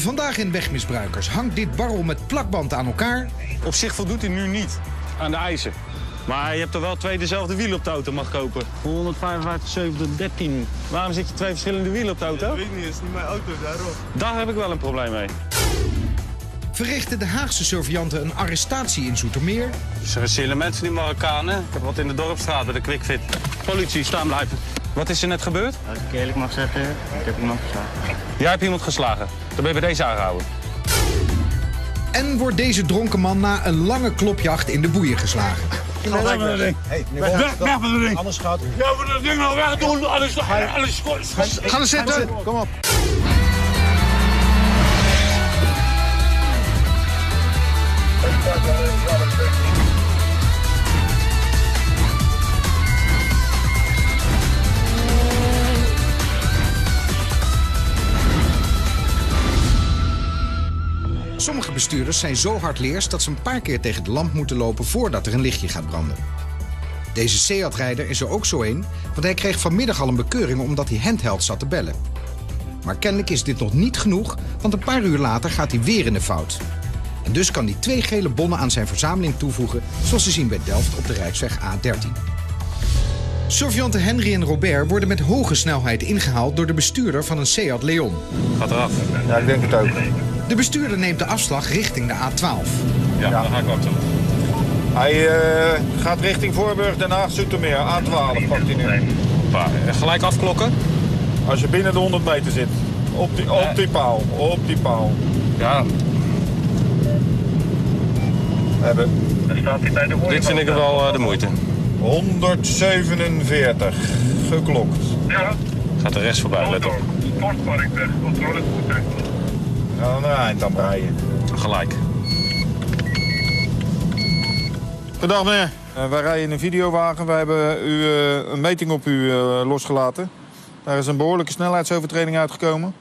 Vandaag in Wegmisbruikers hangt dit barrel met plakband aan elkaar. Op zich voldoet hij nu niet aan de eisen. Maar je hebt er wel twee dezelfde wielen op de auto mag kopen. 155, 70, 13. Waarom zit je twee verschillende wielen op de auto? Dat weet ik niet, het is niet mijn auto, daarom. Daar heb ik wel een probleem mee. Verrichten de Haagse surveillanten een arrestatie in Zoetermeer. Ze versieren mensen, die Marokkanen. Ik heb wat in de dorpstraat bij de Quickfit. Politie, staan blijven. Wat is er net gebeurd? Als ik eerlijk mag zeggen, ik heb iemand geslagen. Jij hebt iemand geslagen. Dan ben je bij deze aangehouden. En wordt deze dronken man na een lange klopjacht in de boeien geslagen. Weg met dat ding. Weg, met dat ding. Anders gaat Ja, we dat ding nou weg doen. Alles, alles, alles. Ga er zitten. Kom op. Sommige bestuurders zijn zo hardleers dat ze een paar keer tegen de lamp moeten lopen voordat er een lichtje gaat branden. Deze Seat-rijder is er ook zo een, want hij kreeg vanmiddag al een bekeuring omdat hij handheld zat te bellen. Maar kennelijk is dit nog niet genoeg, want een paar uur later gaat hij weer in de fout. En dus kan hij twee gele bonnen aan zijn verzameling toevoegen, zoals te zien bij Delft op de Rijksweg A13. Surveillanten Henry en Robert worden met hoge snelheid ingehaald door de bestuurder van een Seat Leon. Gaat eraf. Ja, ik denk het ook. De bestuurder neemt de afslag richting de A12. Ja, dan ga ik achter. Hij eh, gaat richting Voorburg, Den Haag, Zoetermeer. A12 pakt hij nu. Gelijk afklokken. Als je binnen de 100 meter zit. Op die, op die paal, op die paal. Ja, Hebben dit vind ik wel eh, de moeite. 147 geklokt. Gaat de rest voorbij, let op. Ga dan een eind aan breien. Gelijk. Goedendag meneer. Eh, wij rijden in een videowagen. Wij hebben u, eh, een meting op u eh, losgelaten. Daar is een behoorlijke snelheidsovertreding uitgekomen.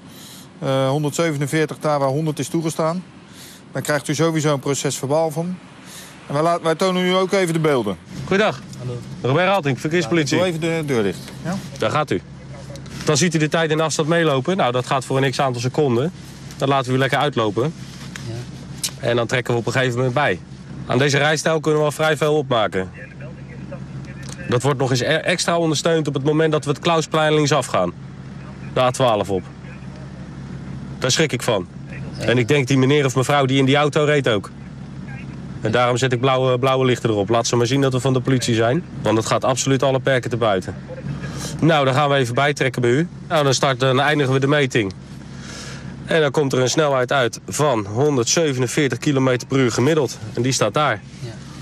Eh, 147 daar waar 100 is toegestaan. Dan krijgt u sowieso een proces verbaal van. En wij, laten- wij tonen u ook even de beelden. Goeiedag. Robert Halting, verkeerspolitie. Doe even de deur dicht. Ja? Daar gaat u. Dan ziet u de tijd en afstand meelopen. Nou, dat gaat voor een x aantal seconden. Dan laten we u lekker uitlopen. En dan trekken we op een gegeven moment bij. Aan deze rijstijl kunnen we al vrij veel opmaken. Dat wordt nog eens e- extra ondersteund op het moment dat we het Klausplein linksaf gaan. De A12 op. Daar schrik ik van. En ik denk die meneer of mevrouw die in die auto reed ook. En daarom zet ik blauwe, blauwe lichten erop. Laat ze maar zien dat we van de politie zijn. Want het gaat absoluut alle perken te buiten. Nou, dan gaan we even bijtrekken bij u. Nou, dan, start, dan eindigen we de meting. En dan komt er een snelheid uit van 147 km per uur gemiddeld. En die staat daar.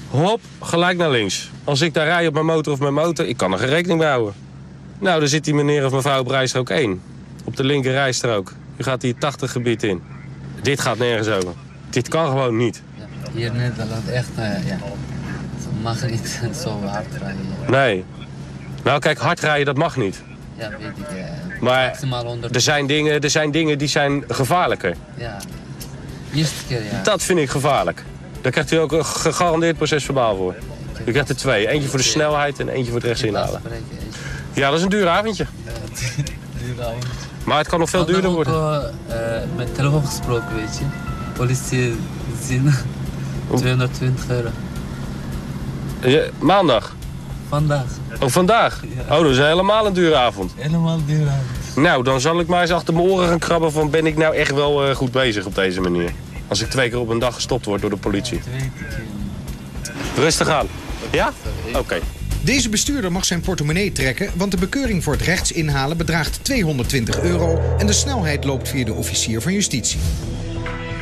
Hop, gelijk naar links. Als ik daar rij op mijn motor of mijn motor, ik kan er geen rekening mee houden. Nou, dan zit die meneer of mevrouw op rijstrook 1. Op de linker rijstrook. U gaat hier 80 gebied in. Dit gaat nergens over. Dit kan gewoon niet. Hier in Nederland echt, eh, ja. Mag niet zo hard rijden. Nee. Nou, kijk, hard rijden, dat mag niet. Ja, weet ik. Maar maximaal 100. er zijn dingen, er zijn dingen die zijn gevaarlijker. Ja. Eerste keer, ja. Dat vind ik gevaarlijk. Daar krijgt u ook een gegarandeerd proces verbaal voor. U krijgt er twee. Eentje voor de snelheid en eentje voor het rechts inhalen. Afspreken, weet je. Ja, dat is een duur avondje. Duur avond. Maar het kan nog veel duurder worden. ook eh, eh, met telefoon gesproken, weet je. Politie zien 220 euro. Ja, maandag. Vandaag. Oh, vandaag? Oh, dat is helemaal een dure avond. Helemaal duur avond. Nou, dan zal ik maar eens achter mijn oren gaan krabben van... ben ik nou echt wel eh, goed bezig op deze manier? Als ik twee keer op een dag gestopt word door de politie. Rustig aan. Ja? Oké. Deze bestuurder mag zijn portemonnee trekken, want de bekeuring voor het rechts inhalen bedraagt 220 euro en de snelheid loopt via de officier van justitie.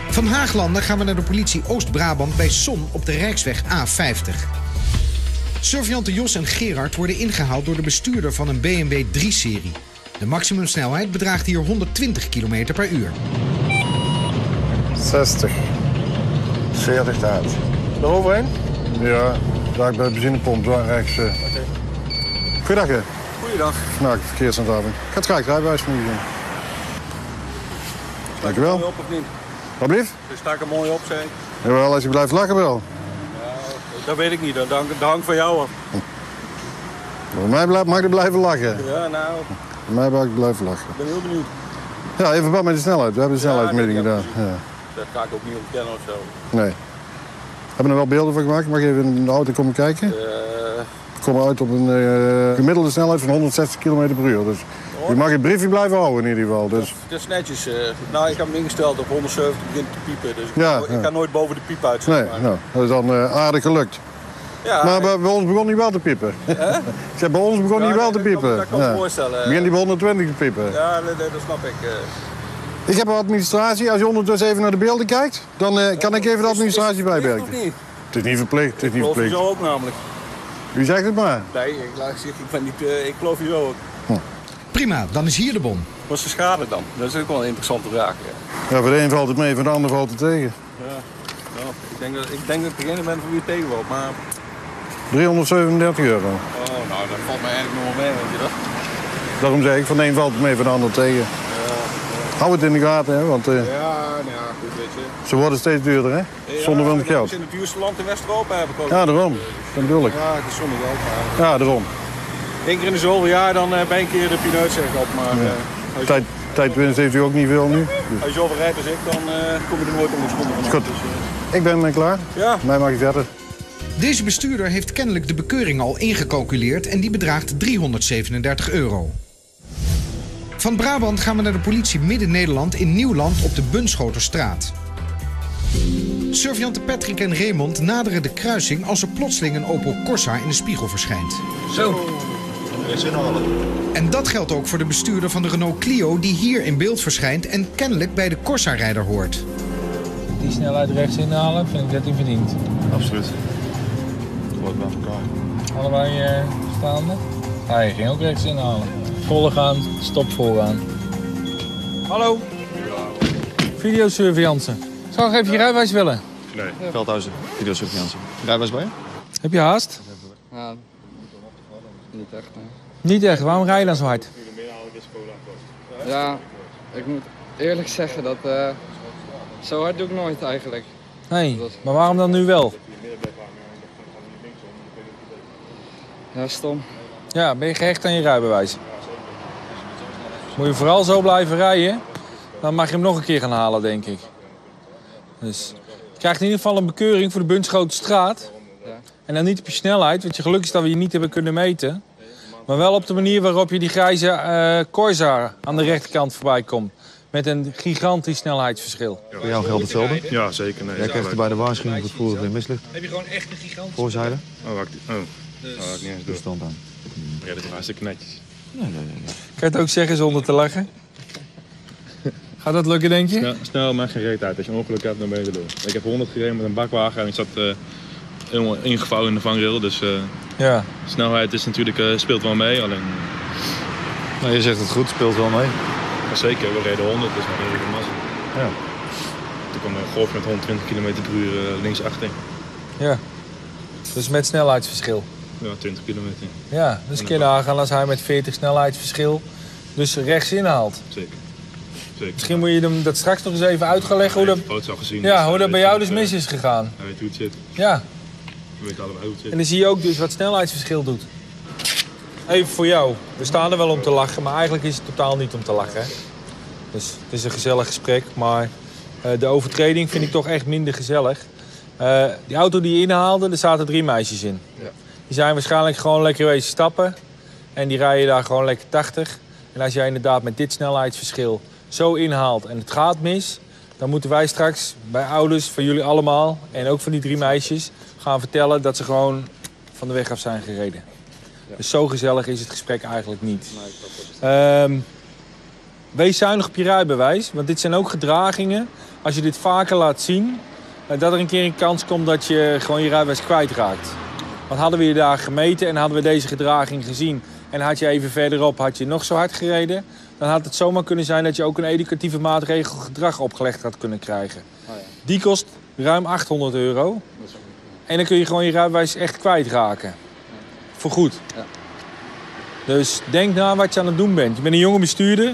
Van Haaglanden gaan we naar de politie Oost-Brabant bij Son op de Rijksweg A50. Surveillanten Jos en Gerard worden ingehaald door de bestuurder van een BMW 3-serie. De maximumsnelheid bedraagt hier 120 km per uur. 60. 40 uit. Eroverheen? Ja, daar bij de benzinepomp, daar rechts. Uh... Goeiedag, hè. Goeiedag. Vandaag verkeershandhaving. Ik ga het krijgen, rijbewijs van u doen. Dankjewel. op of niet? Wat blieft? Dus sta ik er mooi op, zeg. Jawel, als je blijft lachen wel. Dat weet ik niet, dat hangt- dat hangt van jou af. Voor mij mag je blijven lachen. Ja, nou, Voor mij mag ik blijven lachen. ik ben heel benieuwd. Ja, in verband met de snelheid. We hebben de snelheidsmeting Ja, gedaan. ja. Dat ga ik ook niet ontkennen of zo. Nee. Hebben er wel beelden van gemaakt? Mag je even in de auto komen kijken? Eh, We komen uit op een eh, gemiddelde snelheid van 160 km per uur. Dus je mag het briefje blijven houden in ieder geval. Dus, het is netjes. eh, nou, ik heb hem ingesteld op 170 begint te piepen. Dus ik, Ja, ik ja. ga nooit boven de piep uit. nee, nou, dat is dan eh, aardig gelukt. Ja, maar bij, bij ons begon hij wel te piepen. ik zeg, bij ons begon hij wel te dat kan- piepen. dat kan ik me voorstellen. Begint hij bij 120 te piepen. Ja, dat snap ik. eh. Ik heb een administratie. Als je ondertussen even naar de beelden kijkt, dan eh, kan ik even de administratie Is het bijwerken. niet? Het is niet verplicht. Het is niet Ik geloof je verplicht. zo ook namelijk. U zegt het maar. Nee, ik, laat ik ben niet, eh, ik geloof je zo ook. Prima, dan is hier de bon. Wat is de schade dan? Dat is ook wel een interessante vraag. Ja. Ja, voor de een valt het mee, voor de ander valt het tegen. Ja. Nou, ik, denk dat, ik denk dat ik degene ben voor wie het tegenvalt. Maar 337 euro. oh, nou, dat valt mij eigenlijk nog wel mee, weet je dat? Daarom zeg ik, van de een valt het mee, voor de ander tegen. Hou het in de gaten, hè, want eh, Ja, nou ja, goed, weet je. ze worden steeds duurder, hè? Zonder van het geld. in het duurste land in West-Europa, heb ik ook. Ja, daarom. Dat bedoel ik. Ja, het is zonder geld. Maar... Ja, daarom. Eén keer in de zoveel jaar, dan eh, ben een keer de pineut zeg op. Maar Ja. eh, Tijd, tijdwinst heeft u ook niet veel nu. Dus als je zoveel rijdt als ik, dan eh, kom je er nooit onder van. Goed. Dus, ik ben klaar. ja, Mij mag je verder. Deze bestuurder heeft kennelijk de bekeuring al ingecalculeerd en die bedraagt 337 euro. Van Brabant gaan we naar de politie Midden-Nederland in Nieuwland op de Bunschoterstraat. Surveillanten Patrick en Raymond naderen de kruising als er plotseling een Opel Corsa in de spiegel verschijnt. Zo. En dat geldt ook voor de bestuurder van de Renault Clio die hier in beeld verschijnt en kennelijk bij de Corsa-rijder hoort. Die snelheid rechts inhalen, vind ik dat hij verdient. Absoluut. Hoort bij elkaar. Allebei eh, staande. Hij ging ook rechts inhalen. Volle gaan, stop vooraan. Hallo. Videosurveillance. Zou ik even je rijbewijs willen? Nee. Veldhuizen, videosurveillance. Rijbewijs bij je? Heb je haast? Niet echt, nee. Niet echt. Waarom rij je dan zo hard? Ja, ik moet eerlijk zeggen dat eh, zo hard doe ik nooit eigenlijk. Nee. Maar waarom dan nu wel? Ja, stom. Ja, ben je gehecht aan je rijbewijs? Moet je vooral zo blijven rijden, dan mag je hem nog een keer gaan halen, denk ik. Dus je krijgt in ieder geval een bekeuring voor de Bunschoten straat. Ja. En dan niet op je snelheid, want je geluk is dat we je niet hebben kunnen meten. Maar wel op de manier waarop je die grijze eh Corsa aan de rechterkant voorbij komt. Met een gigantisch snelheidsverschil. Voor jou geldt hetzelfde? Ja, zeker. Nee, Jij krijgt er bij de waarschuwing voor het voeren van mislicht. Heb je gewoon echt een gigantisch... Voorzijde. Oh, wacht. Oh. Dus- Oh, ik niet eens De door. stand aan. Ja, dat is hartstikke netjes. Nee, nee, nee. Kan je het ook zeggen zonder te lachen? Gaat dat lukken, denk je? Snel, snel maakt geen reet uit. Als je een ongeluk hebt, dan ben je er door. Ik heb 100 gereden met een bakwagen en ik zat eh, helemaal ingevouwen in de vangrail. Dus eh, Ja. snelheid is natuurlijk, eh, speelt wel mee. Alleen, Nou, je zegt het goed, speelt wel mee. zeker, we reden 100, dus dan reden we massa. Ja. Toen kwam een golf met 120 km per uur eh, links achter. Ja. Dus met snelheidsverschil. Ja, 20 kilometer. Ja, dus kun je nagaan als hij met 40 snelheidsverschil dus rechts inhaalt. Zeker. Zeker. Misschien moet je hem dat straks nog eens even uit gaan leggen hoe dat, gezien. dus ja, hij hoe dat bij jou dus mis is gegaan. Hij weet hoe het zit. Ja, We weten allebei hoe het zit. en dan zie je ook dus wat snelheidsverschil doet. Even voor jou. We staan er wel om te lachen, maar eigenlijk is het totaal niet om te lachen. Hè? Dus het is een gezellig gesprek, maar eh, de overtreding vind ik toch echt minder gezellig. Eh, die auto die je inhaalde, er zaten drie meisjes in. Ja. Die zijn waarschijnlijk gewoon lekker wezen stappen. En die rijden daar gewoon lekker 80. En als jij inderdaad met dit snelheidsverschil zo inhaalt en het gaat mis... dan moeten wij straks bij ouders van jullie allemaal... en ook van die drie meisjes gaan vertellen dat ze gewoon van de weg af zijn gereden. Dus zo gezellig is het gesprek eigenlijk niet. Ehm, wees zuinig op je rijbewijs, want dit zijn ook gedragingen. Als je dit vaker laat zien, eh, dat er een keer een kans komt dat je gewoon je rijbewijs kwijtraakt. Want hadden we je daar gemeten en hadden we deze gedraging gezien... en had je even verderop had je nog zo hard gereden... dan had het zomaar kunnen zijn dat je ook een educatieve maatregel gedrag opgelegd had kunnen krijgen. Oh ja, Die kost ruim 800 euro. En dan kun je gewoon je rijbewijs echt kwijtraken. Voor goed. Ja. Dus denk na wat je aan het doen bent. Je bent een jonge bestuurder.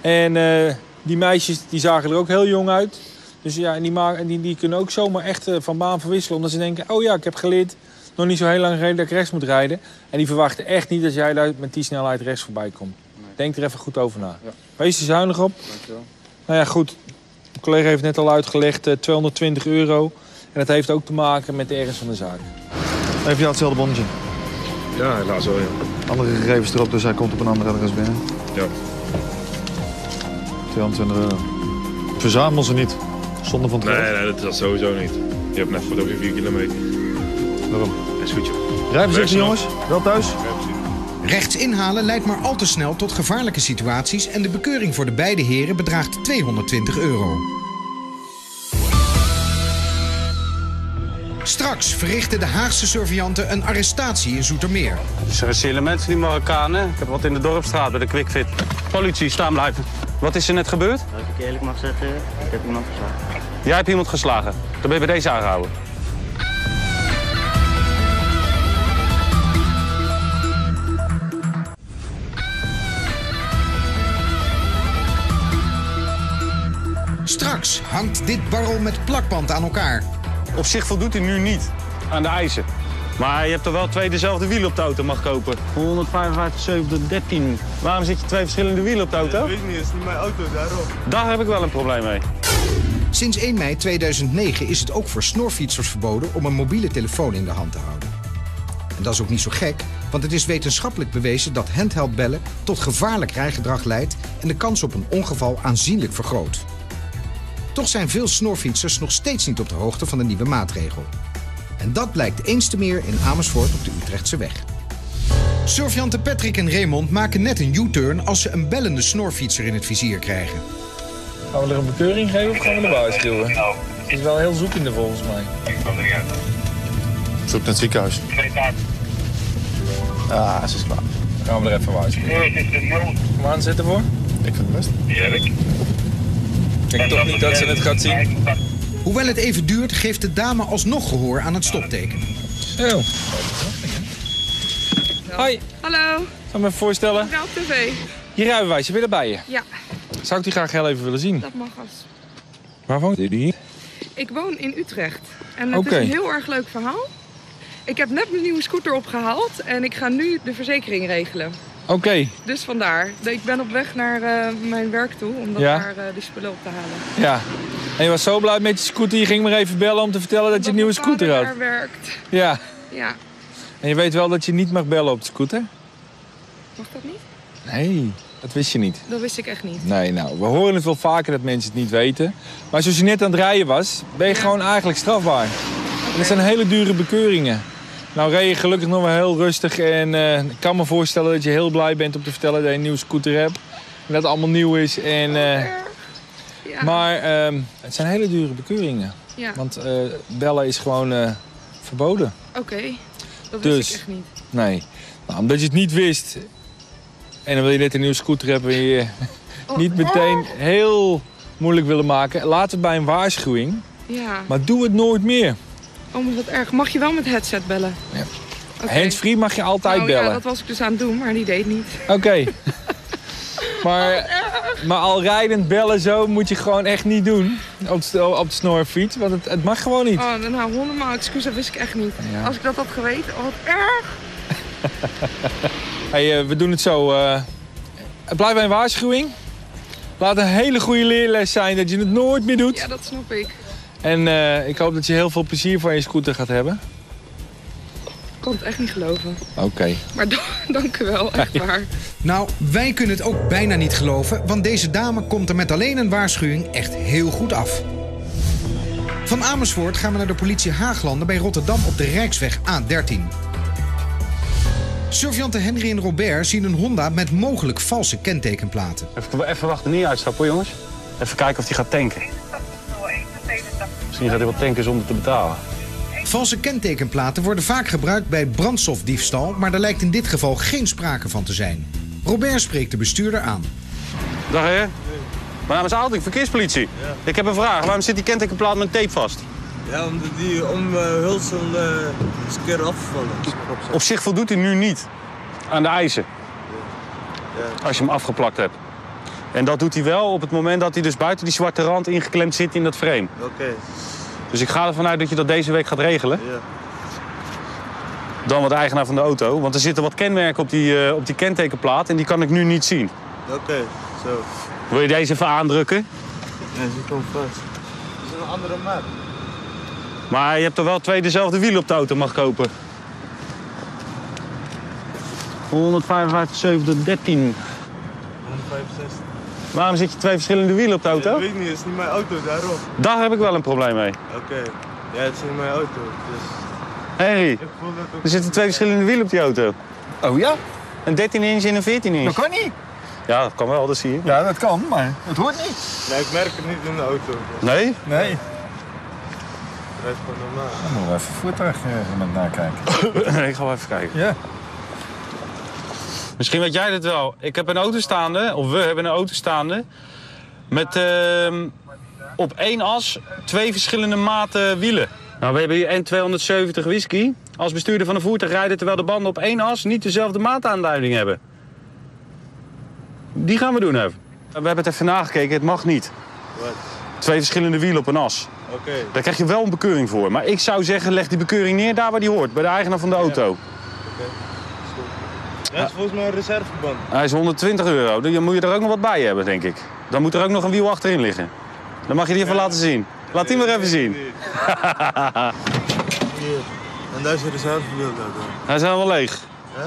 En eh, die meisjes die zagen er ook heel jong uit. Dus ja, en die, die, die kunnen ook zomaar echt eh, van baan verwisselen. Omdat ze denken, oh ja, ik heb geleerd nog niet zo heel lang geleden dat ik rechts moet rijden. En die verwachten echt niet dat jij daar met die snelheid rechts voorbij komt. Denk er even goed over na. Wees er zuinig op. Nou ja, goed. De collega heeft net al uitgelegd, eh, 220 euro. En dat heeft ook te maken met de ernst van de zaak. Heeft hij hetzelfde bonnetje? Ja, helaas wel, ja. Andere gegevens erop, dus hij komt op een andere adres binnen. Ja. 220 euro. Verzamel ze niet. Zonder van het Nee, nee, dat is dat sowieso niet. Je hebt net voor over 4 kilometer. Waarom? Dat is goed, joh. Rijden ze jongens? Wel thuis? Rechts inhalen leidt maar al te snel tot gevaarlijke situaties en de bekeuring voor de beide heren bedraagt 220 euro. Straks verrichten de Haagse surveillanten een arrestatie in Zoetermeer. Ze mensen, die Marokkanen. Ik heb wat in de dorpstraat bij de Quickfit. Politie, staan blijven. Wat is er net gebeurd? Als ik eerlijk mag zeggen, ik heb iemand geslagen. Jij hebt iemand geslagen. Dan ben je bij deze aangehouden. Straks hangt dit barrel met plakband aan elkaar. Op zich voldoet hij nu niet aan de eisen. Maar je hebt er wel twee dezelfde wielen op de auto mag kopen. 155, 7, 13. Waarom zit je twee verschillende wielen op de auto? weet niet, het is niet mijn auto, daarom. Daar heb ik wel een probleem mee. Sinds 1 mei 2009 is het ook voor snorfietsers verboden om een mobiele telefoon in de hand te houden. En dat is ook niet zo gek, want het is wetenschappelijk bewezen dat handheld bellen tot gevaarlijk rijgedrag leidt en de kans op een ongeval aanzienlijk vergroot. Toch zijn veel snorfietsers nog steeds niet op de hoogte van de nieuwe maatregel. En dat blijkt eens te meer in Amersfoort op de Utrechtse weg. Surveillanten Patrick en Raymond maken net een U-turn als ze een bellende snorfietser in het vizier krijgen. Gaan we er een bekeuring geven of gaan we er waarschuwen? Het is wel heel zoekende volgens mij. Zoek naar het ziekenhuis. Ah, ze is klaar. Dan gaan we er even waarschuwen. Kom aanzetten voor. Ik vind het best. Ik denk toch niet dat ze het gaat zien. Hoewel het even duurt, geeft de dame alsnog gehoor aan het stopteken. Zo. Hoi, Hallo, zal ik me even voorstellen? wel op tv. Je rijbewijs, heb je erbij? Ja, Zou ik die graag heel even willen zien? dat mag als. Waar woont die hier? Ik woon in Utrecht. En het is een heel erg leuk verhaal. Ik heb net mijn nieuwe scooter opgehaald en ik ga nu de verzekering regelen. Oké, Dus vandaar. Ik ben op weg naar eh, mijn werk toe om Ja. daar eh, die spullen op te halen. ja. En je was zo blij met je scooter, je ging maar even bellen om te vertellen dat je een nieuwe scooter had. daar werkt. Ja. Ja, En je weet wel dat je niet mag bellen op de scooter? mag dat niet? Nee, dat wist je niet. Dat wist ik echt niet. Nee, nou, we horen het wel vaker dat mensen het niet weten. Maar zoals je net aan het rijden was, ben je gewoon eigenlijk strafbaar. En dat zijn hele dure bekeuringen. Nou reed je gelukkig nog wel heel rustig en eh, ik kan me voorstellen dat je heel blij bent om te vertellen dat je een nieuwe scooter hebt. En dat het allemaal nieuw is. En, eh, Ja. maar ehm, het zijn hele dure bekeuringen. Ja, Want eh, bellen is gewoon verboden. oké. Dat Dus- wist ik echt niet. Nee. Nou, omdat je het niet wist en dan wil je net een nieuwe scooter hebben... en je Oh, niet meteen heel moeilijk willen maken. Laat het bij een waarschuwing. Ja. Maar doe het nooit meer. Oh, maar wat erg. Mag je wel met headset bellen? Ja. Oké. Handsfree mag je altijd Nou, Ja, bellen. dat was ik dus aan het doen, maar die deed niet. Oké. maar, maar al rijdend bellen zo moet je gewoon echt niet doen. Op de, op de snorfiets. Want het, het mag gewoon niet. Oh, nou, honderdmaal excuus, dat wist ik echt niet. Ja. Als ik dat had geweten, oh, wat erg. Hey, eh, we doen het zo. eh het blijft bij een waarschuwing. Laat een hele goede leerles zijn dat je het nooit meer doet. Ja, dat snap ik. En eh, ik hoop dat je heel veel plezier van je scooter gaat hebben. Ik kan het echt niet geloven. Oké. Maar da- dank u wel, echt waar. Nou, wij kunnen het ook bijna niet geloven, want deze dame komt er met alleen een waarschuwing echt heel goed af. Van Amersfoort gaan we naar de politie Haaglanden bij Rotterdam op de Rijksweg A13. Surveillanten Henry en Robert zien een Honda met mogelijk valse kentekenplaten. Even, even wachten, niet uitstappen hoor, jongens. Even kijken of hij gaat tanken. Misschien gaat hij wel tanken zonder te betalen. Valse kentekenplaten worden vaak gebruikt bij brandstofdiefstal, maar er lijkt in dit geval geen sprake van te zijn. Robert spreekt de bestuurder aan. Dag heer. Mijn naam is Aalting, verkeerspolitie. Ik heb een vraag. Waarom zit die kentekenplaat met tape vast? Ja, omdat die omhulsel uh, is een keer afgevallen. Op zich voldoet hij nu niet aan de eisen. Als je hem afgeplakt hebt. En dat doet hij wel op het moment dat hij dus buiten die zwarte rand ingeklemd zit in dat frame. Oké. Dus ik ga ervan uit dat je dat deze week gaat regelen. Ja. Dan wat eigenaar van de auto. Want er zitten wat kenmerken op die, eh, op die kentekenplaat en die kan ik nu niet zien. Oké, zo. Wil je deze even aandrukken? Ja, ze komt vast. Het is een andere maat. Maar je hebt toch wel twee dezelfde wielen op de auto mag kopen? 155, 70, 13. 165. Waarom zit je twee verschillende wielen op de auto? Ik weet niet, het is niet mijn auto, daarop. Daar heb ik wel een probleem mee. Oké. Ja, het is niet mijn auto, dus... Henry, Ik ook... er zitten twee verschillende wielen op die auto. Oh ja? Een 13 inch en een 14 inch. Dat kan niet. Ja, dat kan wel, dat zie je. Ja, dat kan, maar het hoort niet. Nee, ik merk het niet in de auto. Dus Nee? Nee. het rijdt gewoon normaal. Dan moeten we even voertuig met nakijken. ik ga wel even kijken. Ja. Misschien weet jij dit wel. Ik heb een auto staande, of we hebben een auto staande... met ehm, op één as twee verschillende maten wielen. Nou, we hebben hier N270 whisky. Als bestuurder van een voertuig rijden terwijl de banden op één as... niet dezelfde maataanduiding hebben. Die gaan we doen even. We hebben het even nagekeken, het mag niet. Wat? Twee verschillende wielen op een as. Oké. Daar krijg je wel een bekeuring voor. Maar ik zou zeggen, leg die bekeuring neer daar waar die hoort. Bij de eigenaar van de auto. Ja, het is volgens mij een reserveband. Hij is 120 euro. Dan moet je er ook nog wat bij hebben, denk ik. Dan moet er ook nog een wiel achterin liggen. Dan mag je die even laten zien. Laat die maar even zien. Hier. En daar is een reservewiel daar. dan. Hij is helemaal leeg. Hè?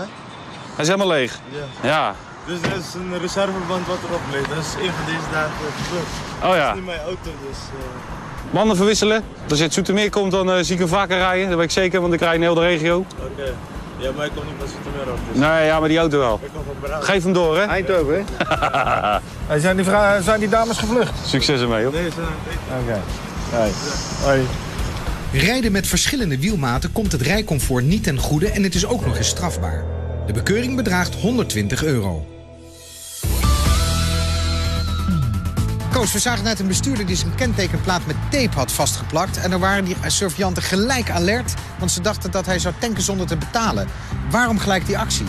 Hij is helemaal leeg. Ja. Ja. Dus dat is een reserveband wat erop ligt. Dat is een van deze dagen gebeurd. Oh Dat ja. is niet mijn auto, dus... eh, Banden verwisselen. Als je het Zoetermeer komt, dan eh, zie ik hem vaker rijden. Dat weet ik zeker, want ik rijd in heel de regio. Oké. Ja, maar ik kom niet van Zoetermeer af. Dus Nee, ja, maar die auto wel. ik kom van Brabant. Geef hem door, hè. Eindhoven, hè? zijn, die zijn die dames gevlucht? Succes ermee, hoor. Nee, ze. Oké. Hoi. Hoi. Rijden met verschillende wielmaten komt het rijcomfort niet ten goede en het is ook nog eens strafbaar. De bekeuring bedraagt 120 euro. We zagen net een bestuurder die zijn kentekenplaat met tape had vastgeplakt. En dan waren die surveillanten gelijk alert, want ze dachten dat hij zou tanken zonder te betalen. Waarom gelijk die actie?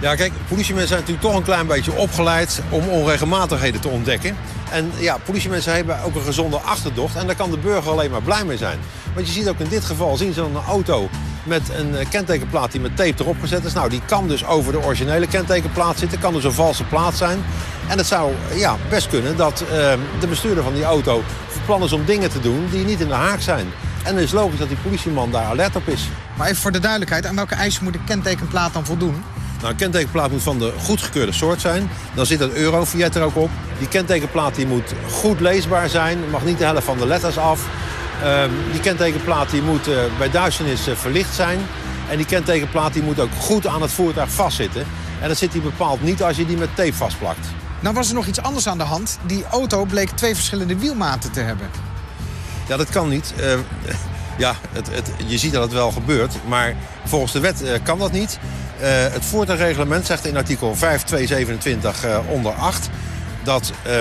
Ja, kijk, politiemensen zijn natuurlijk toch een klein beetje opgeleid om onregelmatigheden te ontdekken. En ja, politiemensen hebben ook een gezonde achterdocht en daar kan de burger alleen maar blij mee zijn. Want je ziet ook in dit geval, zien ze een auto met een eh, kentekenplaat die met tape erop gezet is. Nou, die kan dus over de originele kentekenplaat zitten, kan dus een valse plaat zijn. En het zou ja, best kunnen dat eh, de bestuurder van die auto van plan is om dingen te doen die niet in de haak zijn. En het is logisch dat die politieman daar alert op is. Maar even voor de duidelijkheid, aan welke eisen moet de kentekenplaat dan voldoen? Nou, een kentekenplaat moet van de goedgekeurde soort zijn. Dan zit het Eurofiet er ook op. Die kentekenplaat die moet goed leesbaar zijn. Mag niet de helft van de letters af. Ehm, die kentekenplaat die moet eh, bij duisternis eh, verlicht zijn. En die kentekenplaat die moet ook goed aan het voertuig vastzitten. En dat zit die bepaald niet als je die met tape vastplakt. Nou was er nog iets anders aan de hand. Die auto bleek twee verschillende wielmaten te hebben. Ja, dat kan niet. Eh, ja, het, het, je ziet dat het wel gebeurt. Maar volgens de wet kan dat niet. Het voertuigreglement zegt in artikel 5227 eh, onder 8... dat eh,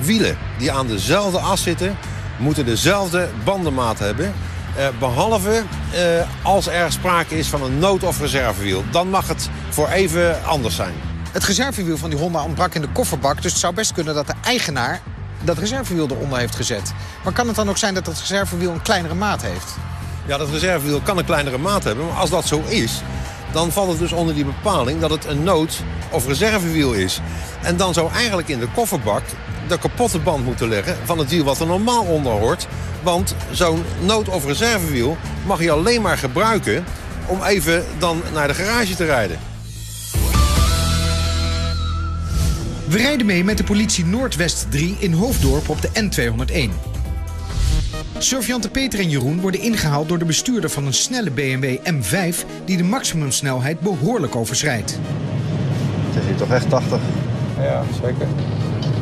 wielen die aan dezelfde as zitten... moeten dezelfde bandenmaat hebben... eh, behalve eh, als er sprake is van een nood- of reservewiel. Dan mag het voor even anders zijn. Het reservewiel van die Honda ontbrak in de kofferbak... dus het zou best kunnen dat de eigenaar dat reservewiel eronder heeft gezet. Maar kan het dan ook zijn dat het reservewiel een kleinere maat heeft? Ja, dat reservewiel kan een kleinere maat hebben. Maar als dat zo is, dan valt het dus onder die bepaling dat het een nood- of reservewiel is. En dan zou eigenlijk in de kofferbak de kapotte band moeten leggen van het wiel wat er normaal onder hoort. Want zo'n nood- of reservewiel mag je alleen maar gebruiken om even dan naar de garage te rijden. We rijden mee met de politie Noordwest 3 in Hoofddorp op de N201. Surveillanten Peter en Jeroen worden ingehaald door de bestuurder van een snelle BMW M5 die de maximumsnelheid behoorlijk overschrijdt. Het is hier toch echt 80? Ja, zeker.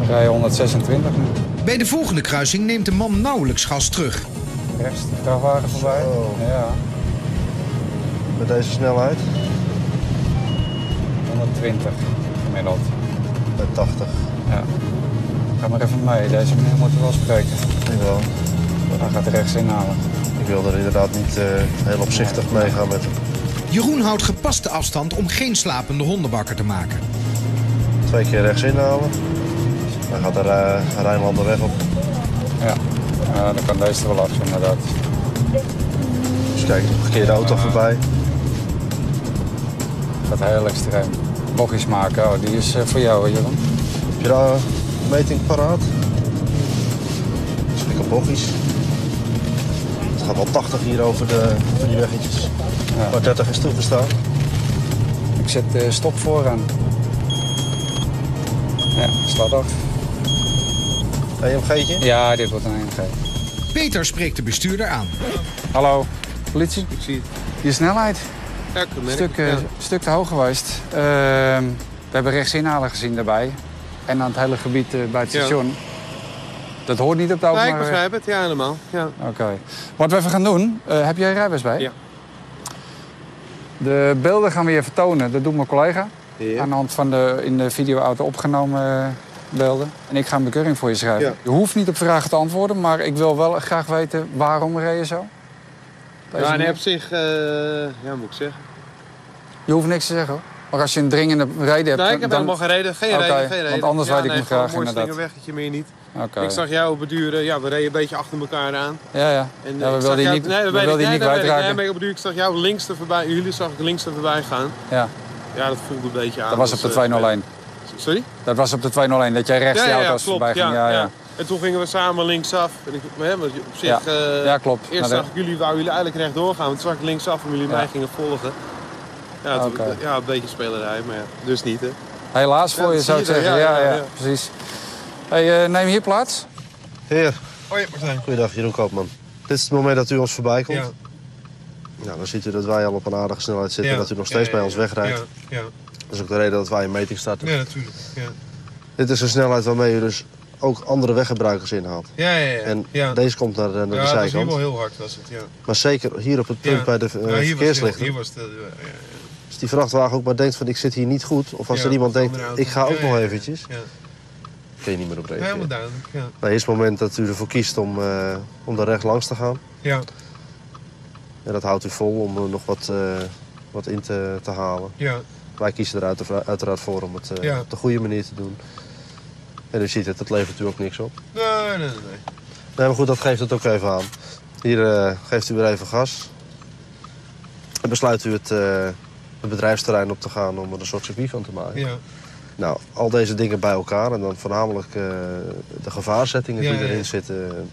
We rijden 126 nu. Bij de volgende kruising neemt de man nauwelijks gas terug. Rechts de vrachtwagen voorbij. Ja, Met deze snelheid? 120 gemiddeld. Met 80. Ja. Ga maar even mee. Deze meneer moet wel spreken. Ik Hij gaat er rechts inhalen. Ik wil er inderdaad niet eh, heel opzichtig mee gaan met hem. Jeroen houdt gepaste afstand om geen slapende hondenbakker te maken. Twee keer rechts inhalen. Dan gaat de Rij- Rijnlander weg op. Ja. ja, dan kan deze er wel af, inderdaad. Dus kijk, een verkeerde auto voorbij. Gaat heel extreem. Bochtjes maken, oh, die is eh, voor jou, hè, Jeroen. Heb je daar een meting paraat? Slikke bochies. Het gaat wel 80 hier over, de, over die weggetjes. Maar 30 is toegestaan. Ik zet de stop vooraan. Ja, slaat af. EMG'tje? Ja, dit wordt een EMG. Peter spreekt de bestuurder aan. Hallo, politie. Ik zie het. Je snelheid. Ja, ik Een merk stuk, het, eh, ja. stuk te hoog geweest. Ehm, we hebben rechtsinhalen gezien daarbij. En aan het hele gebied eh, bij het Ja. Dat hoort niet op de Nee, ik openbare weg. begrijp het. Ja, helemaal. Ja. Oké. Wat we even gaan doen, eh, heb jij een rijbewijs bij? Ja. De beelden gaan we je vertonen. Dat doet mijn collega. Ja. Aan de hand van de in de videoauto opgenomen eh, beelden. En ik ga een bekeuring voor je schrijven. Ja. Je hoeft niet op vragen te antwoorden, maar ik wil wel graag weten waarom reed je zo? Deze Ja, nee, op zich, eh, ja, moet ik zeggen. Je hoeft niks te zeggen hoor. Maar als je een dringende reden hebt... Nee, ik heb dan... helemaal geen reden. Geen Oké, reden, geen reden. want anders ja, weet ik nee, hem gewoon graag een mooi inderdaad. slingerweggetje, meer niet. Ik zag jou beduren, ja, we reden een beetje achter elkaar aan. Ja, ja. En, ja eh, we ik zag wilden je jou- niet, nee, we wilden Nee, niet ik. kwijtraken. Nee, ik zag jou links er voorbij, jullie zag ik links er voorbij gaan. Ja, Ja, dat voelde een beetje aan. dat was op de eh, 201. Sorry? Dat was op de 201, dat jij rechts ja, ja, auto's klopt. voorbij ging. Ja, Ja. En toen gingen we samen linksaf. En ik, hè, op zich, Ja. eh, Ja, klopt. Eerst de- zag ik jullie, wou jullie eigenlijk rechtdoor gaan. Want toen zag ik linksaf en jullie Ja. mij gingen volgen. Ja, toen- ja, een beetje spelerij, maar ja, dus niet hè. Helaas voor je, zou ik zeggen. ja, ja. precies. Hey, eh, neem hier plaats. Heer. Hoi Martijn. Goeiedag, Jeroen Koopman. Dit is het moment dat u ons voorbij komt. Ja. Nou, dan ziet u dat wij al op een aardige snelheid zitten. Ja. Dat u nog steeds ja, bij ja. ons wegrijdt. Ja, ja. Dat is ook de reden dat wij een meting starten. Ja, natuurlijk. Ja. Dit is een snelheid waarmee u dus ook andere weggebruikers inhaalt. Ja, ja, ja. En ja. deze komt naar, de- naar ja, de dat was zijkant. helemaal heel hard was het, ja. Maar zeker hier op het punt Ja. bij de Ja, eh, hier was. Hier was het, eh, ja, ja. Als die vrachtwagen ook maar denkt van ik zit hier niet goed. Of als Ja, er iemand denkt ik ga ook Ja, nog ja, ja. eventjes. Kun je niet meer op reageren. Helemaal duidelijk, ja. Nou, hier is het moment dat u ervoor kiest om, eh, om daar recht langs te gaan. Ja, En dat houdt u vol om er nog wat, eh, wat in te, te halen. ja. Wij kiezen er uitera- uiteraard voor om het eh, Ja. op de goede manier te doen. En u ziet het, het levert u ook niks op. Nee, nee, nee. nee. Maar goed, dat geeft het ook even aan. Hier eh, geeft u weer even gas. En besluit u het, eh, het bedrijfsterrein op te gaan om er een soort circuit van te maken. Ja. Nou, al deze dingen bij elkaar en dan voornamelijk eh, de gevaarzettingen Ja, die erin ja. zitten...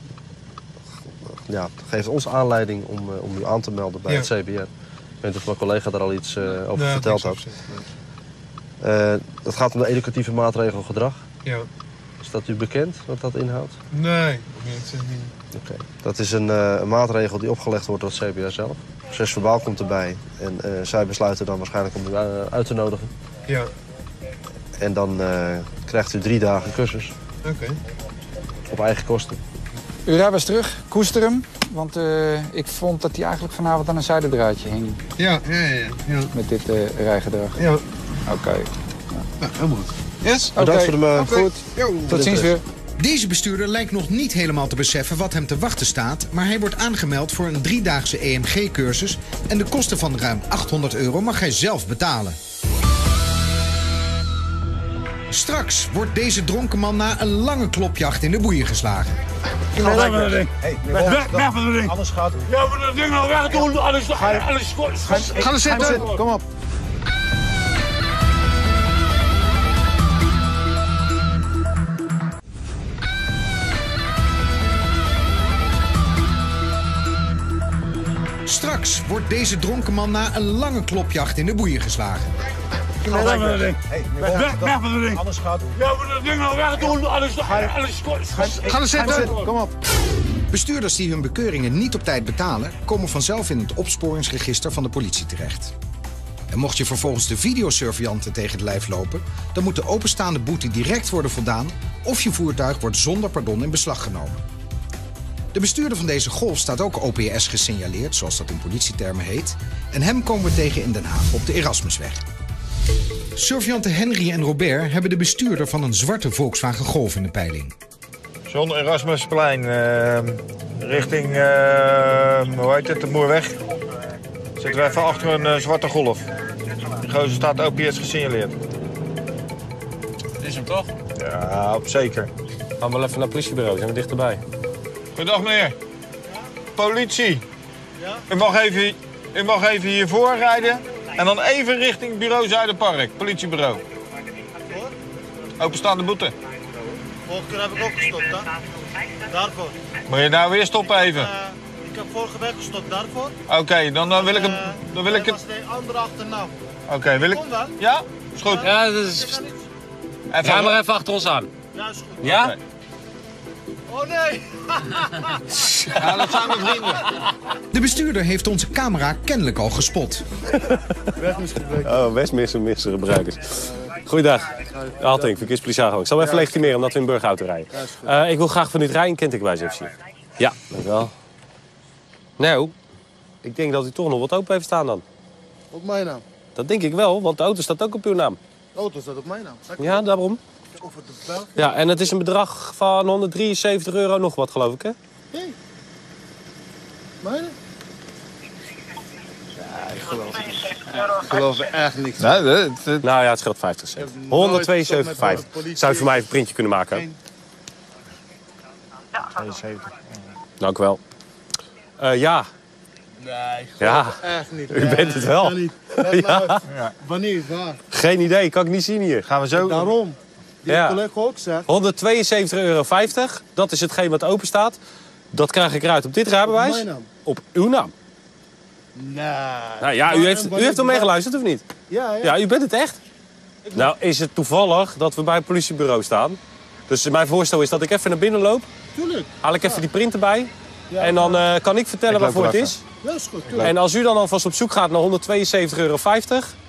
ja, geeft ons aanleiding om, eh, om u aan te melden bij Ja. het CBR. Ik weet niet of mijn collega daar al iets eh, over Nee, verteld had. nee. Eh, het gaat om de educatieve maatregel gedrag. Ja. Is dat u bekend wat dat inhoudt? Nee, niet. eh, niet. Oké. Dat is een, eh, een maatregel die opgelegd wordt door het CBR zelf. Proces verbaal komt erbij en eh, zij besluiten dan waarschijnlijk om u eh, uit te nodigen. Ja, En dan eh, krijgt u drie dagen cursus oké. op eigen kosten. U rijbewijs terug, koester hem. Want eh, ik vond dat hij eigenlijk vanavond aan een zijdendraadje hing. Ja, ja, ja. ja. Met dit eh, rijgedrag. Ja. Oké. Nou, helemaal goed. Yes? Bedankt voor de Oké. Goed. Tot ziens weer. Deze bestuurder lijkt nog niet helemaal te beseffen wat hem te wachten staat, maar hij wordt aangemeld voor een driedaagse EMG-cursus en de kosten van ruim 800 euro mag hij zelf betalen. Straks wordt deze dronken man na een lange klopjacht in de boeien geslagen. Weg van dat ding. Weg, weg van dat ding. Anders gaat u. Ja, maar dat ding al weg doen. Alles, alles, Ga er zitten! Kom op. Straks wordt deze dronken man na een lange klopjacht in de boeien geslagen. Weg van dat ding. Weg, weg van dat ding. Anders gaat. Ja, maar dat ding al weg doen. Alles, alles, Ga er zitten! Kom op. Bestuurders die hun bekeuringen niet op tijd betalen, komen vanzelf in het opsporingsregister van de politie terecht. En mocht je vervolgens de videosurveillanten tegen het lijf lopen, dan moet de openstaande boete direct worden voldaan of je voertuig wordt zonder pardon in beslag genomen. De bestuurder van deze golf staat ook OPS gesignaleerd, zoals dat in politietermen heet, en hem komen we tegen in Den Haag op de Erasmusweg. Surveillanten Henry en Robert hebben de bestuurder van een zwarte Volkswagen Golf in de peiling. John Erasmusplein, eh, richting, eh, hoe heet het, de Moerweg. Zitten we even achter een eh, zwarte golf. Die gozer staat OPS gesignaleerd. Is hem toch? Ja, op zeker. Gaan we wel even naar het politiebureau, zijn we dichterbij. Goedendag meneer. Politie. U, mag even, u mag even hiervoor rijden en dan even richting bureau Zuiderpark, politiebureau. Openstaande boete. Vorige keer heb ik ook gestopt, hè? Daarvoor. Moet je nou weer stoppen even? Eh, ik heb vorige week gestopt daarvoor. Oké, dan, dan wil ik hem... Eh, Dan wil ik het... was de andere achternaam. Oké, wil ik... Kom wel. Ja? Is goed. Ja, dat is... Even- Ga maar even achter ons aan. Ja, is goed. Ja? Oh nee! Ja, dat zijn mijn vrienden. De bestuurder heeft onze camera kennelijk al gespot. Oh, Westminster-gebruikers. Goeiedag. Alting, verkeerspolitie aangehouden. Ik zal even legitimeren omdat we in Burghout rijden. Eh, ik wil graag van dit rijden kentekenwijs even zien. Ja, dankjewel. Nou, ik denk dat u toch nog wat open heeft staan dan. Op mijn naam. Dat denk ik wel, want de auto staat ook op uw naam. De auto staat op mijn naam. Ja, daarom. Over de België. Ja, en het is een bedrag van 173 euro nog wat, geloof ik, hè? Hey. Mijne? Ja, ik geloof het niet. Ik geloof er echt niks Nee, dat- Nou ja, het scheelt 50 cent. 172,5. Zou je voor mij even een printje kunnen maken? Dank u wel. Eh, ja. Nee, ik geloof Ja. het echt niet. U bent het wel. niet. Maar Ja. Wanneer, waar? Geen idee, kan ik niet zien hier. Gaan we zo... Daarom. Die Ja. collega ook zegt. 172,50 euro. Dat is hetgeen wat open staat. Dat krijg ik eruit op dit rijbewijs. Op mijn naam. Op uw naam. Nee. Nou ja, u heeft, u heeft al meegeluisterd of niet? Ja, ja. Ja, u bent het echt. Nou, is het toevallig dat we bij het politiebureau staan. Dus mijn voorstel is dat ik even naar binnen loop. Tuurlijk. Haal ik even die print erbij. En dan eh, kan ik vertellen Ik waarvoor het is. Ja, is goed. tuurlijk. En als u dan alvast op zoek gaat naar 172,50 euro,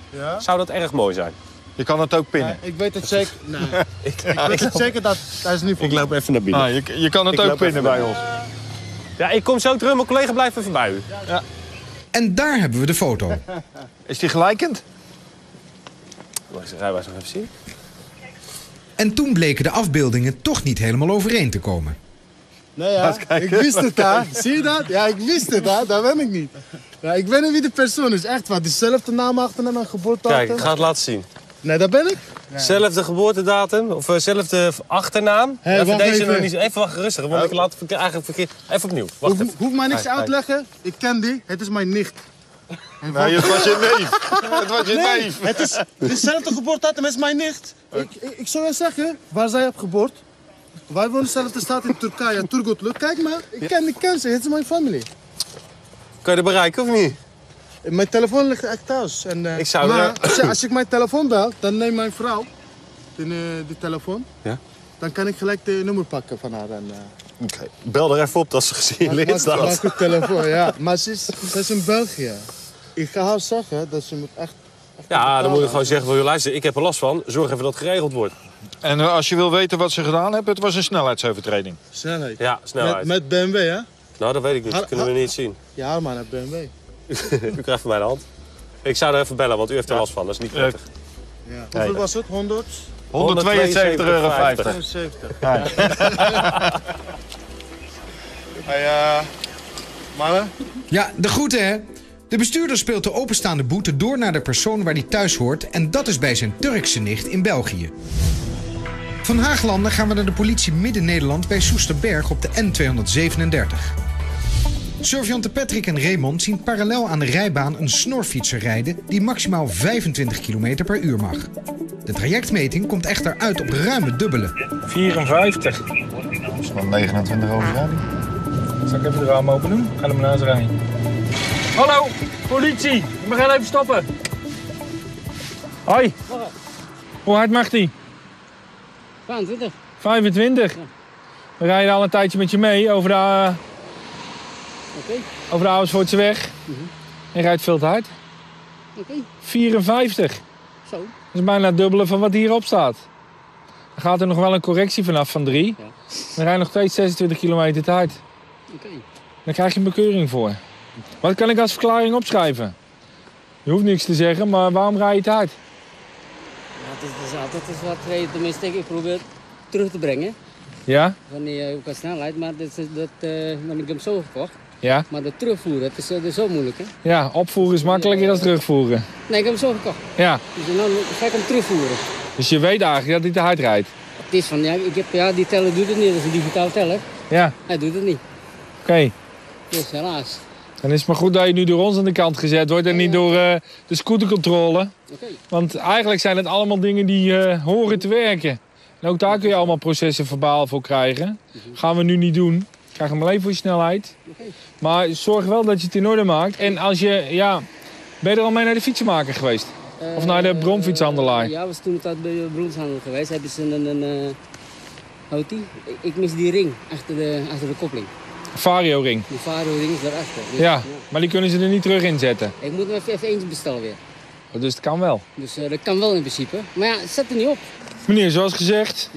Ja. zou dat erg mooi zijn. Je kan het ook pinnen. Ik weet het zeker. Nee. ik weet het zeker dat dat is niet voor Ik loop even naar binnen. Ah, je, je kan het Ik ook pinnen bij ons. Ja, ik kom zo terug. Mijn collega blijft even bij u. En daar hebben we de foto. Is die gelijkend? Ik rijbewijs nog even zien? En toen bleken de afbeeldingen toch niet helemaal overeen te komen. Nee, ja. Ik wist het, hè. Zie je dat? Ja, ik wist het, hè. Dat ben ik niet. Ja, ik weet niet wie de persoon is. Echt waar. Dezelfde naam achternaam en geboortedatum. Kijk, ik ga het laten zien. Nee, dat ben ik. Zelfde geboortedatum, of eh, zelfde achternaam. Even deze even. nog niet. Even wacht rustig, want ik laat het verkeer- eigenlijk verkeerd. Even opnieuw. Wacht Hoef, even. hoef mij niks Kijk, uit te kijk. leggen. Ik ken die. Het is mijn nicht. Nee, het was je neef. Het was je nee, neef. het is dezelfde geboortedatum als mijn nicht. Ik, ik, ik zou je zeggen, waar zij op geboord. Wij wonen dezelfde stad in Turkije, Turgutlu. Kijk maar, ik ken, ik ken ze. Het is mijn familie. Kan je er bereiken of niet? Mijn telefoon ligt echt thuis. En, eh, Ik zou maar er- als, je- als ik mijn telefoon bel, dan neemt mijn vrouw de, eh, de telefoon. Ja. Dan kan ik gelijk de nummer pakken van haar. En, eh, Oké. Bel er even op dat ze gesigneerd maak- staat. maak het telefoon, ja. Maar ze is, ze is in België. Ik ga haar zeggen dat ze moet echt... Ja, dan moet je gewoon zeggen van, luister, ik heb er last van. Zorg even dat het geregeld wordt. En eh, als je wil weten wat ze gedaan hebben, het was een snelheidsovertreding. Snelheid. Ja, snelheid. Met, met BMW, hè? Nou, dat weet ik niet. Dat kunnen we niet zien. Ja, maar met BMW. u krijgt van mij de hand. Ik zou er even bellen, want u heeft er last van. Dat is niet prettig. Ja. Hoeveel was het? 100? 172,50 euro. 75. Ja. Hey, eh, mannen? Ja, de groeten hè. De bestuurder speelt de openstaande boete door naar de persoon waar hij thuis hoort. En dat is bij zijn Turkse nicht in België. Van Haaglanden gaan we naar de politie Midden-Nederland bij Soesterberg op de N237. Surveillanten Patrick en Raymond zien parallel aan de rijbaan een snorfietser rijden die maximaal 25 km per uur mag. De trajectmeting komt echter uit op ruime dubbele. 54. Dat is dan 29 over Zal ik even de raam open doen? Ga er maar naast rijden. Hallo, politie. We gaan even stoppen. Hoi. Hoe hard mag die? 25. 25. We rijden al een tijdje met je mee over de, eh, over de Amersfoortse weg. Je rijdt veel te hard. Oké. 54. Zo. Dat is bijna het dubbele van wat hierop staat. Er gaat er nog wel een correctie vanaf van 3. We rijden nog steeds 26 kilometer te hard. Oké. Daar krijg je een bekeuring voor. Wat kan ik als verklaring opschrijven? Je hoeft niks te zeggen, maar waarom rij je te hard? Ja, het, is, altijd wat rijden. Tenminste, ik probeer terug te brengen. Ja? Wanneer ook qua snelheid. Maar dat, is- dat, eh dan heb ik hem zo gekocht. Ja? Maar dat terugvoeren, dat is, eh, dat is zo moeilijk, hè? Ja, opvoeren is makkelijker dan terugvoeren. Nee, ik heb hem zo gekocht. Ja, Dus dan ga ik hem terugvoeren. dus je weet eigenlijk dat hij te hard rijdt. Het is van, ja, ik heb, ja, die teller doet het niet. Dat is een digitaal teller. Ja, Hij doet het niet. oké. Dus helaas. Dan is het maar goed dat je nu door ons aan de kant gezet wordt en niet door eh, de scootercontrole. Oké. Want eigenlijk zijn het allemaal dingen die eh, horen te werken. En ook daar kun je allemaal processen verbaal voor krijgen. Gaan we nu niet doen. Krijg hem alleen voor je snelheid. Maar zorg wel dat je het in orde maakt. En als je, ja, ben je er al mee naar de fietsenmaker geweest? Of naar de bromfietshandelaar? Eh, Ja, we zijn toen tot bij de bronshandel geweest. Hebben ze een, een, een houdt die? Ik- Ik mis die ring achter de, achter de koppeling. Vario-ring. Die Faro-ring is daarachter. Dus, Ja, maar die kunnen ze er niet terug inzetten. Ik moet hem even, even eentje bestellen weer. Dus het kan wel. Dus eh, dat kan wel in principe. Maar ja, zet er niet op. Meneer, zoals gezegd,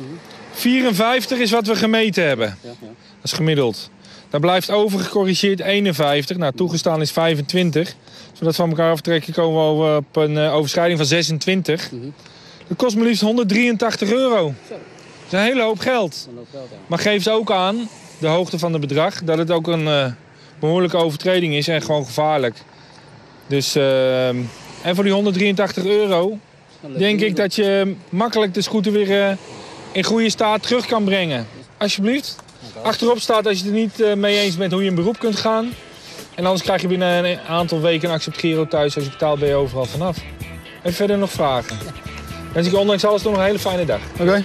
54 is wat we gemeten hebben. Ja, ja. Dat is gemiddeld. Daar blijft overgecorrigeerd 51. Nou, toegestaan is 25. Als we van elkaar aftrekken, komen we op een eh, overschrijding van 26. Dat kost me liefst 183 euro. Dat is een hele hoop geld. Maar geeft ook aan, de hoogte van het bedrag, dat het ook een eh, behoorlijke overtreding is en gewoon gevaarlijk. Dus, eh, en voor die 183 euro denk ik dat je makkelijk de scooter weer eh, in goede staat terug kan brengen. Alsjeblieft. Achterop staat als je het er niet eh, mee eens bent hoe je in beroep kunt gaan. En anders krijg je binnen een aantal weken een accept Giro thuis. Als je betaalt ben je overal vanaf. En verder nog vragen. Wens ik ondanks alles nog een hele fijne dag. Oké?